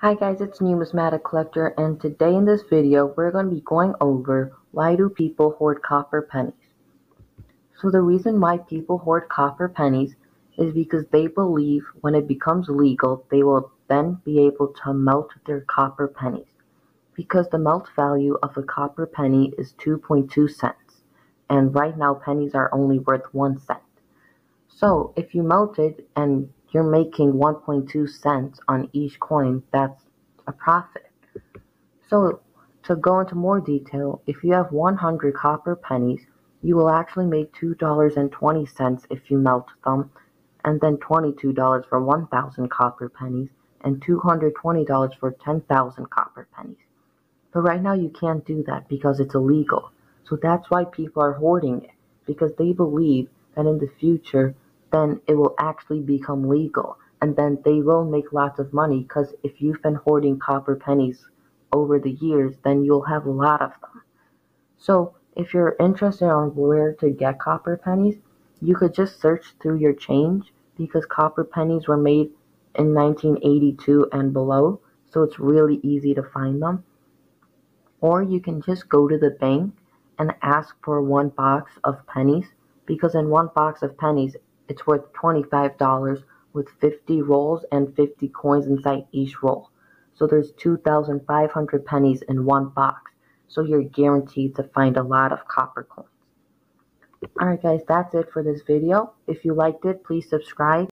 Hi guys, it's Numismatic Collector and today in this video we're going to be going over why do people hoard copper pennies. So the reason why people hoard copper pennies is because they believe when it becomes legal they will then be able to melt their copper pennies. Because the melt value of a copper penny is 2.2 cents and right now pennies are only worth 1 cent. So if you melt it and you're making 1.2 cents on each coin, that's a profit. So, to go into more detail, if you have 100 copper pennies, you will actually make $2.20 if you melt them, and then $22 for 1,000 copper pennies, and $220 for 10,000 copper pennies. But right now you can't do that because it's illegal. So that's why people are hoarding it, because they believe that in the future then it will actually become legal. And then they will make lots of money because if you've been hoarding copper pennies over the years then you'll have a lot of them. So if you're interested on where to get copper pennies you could just search through your change because copper pennies were made in 1982 and below so it's really easy to find them. Or you can just go to the bank and ask for one box of pennies because in one box of pennies it's worth $25 with 50 rolls and 50 coins inside each roll. So there's 2,500 pennies in one box. So you're guaranteed to find a lot of copper coins. Alright guys, that's it for this video. If you liked it, please subscribe.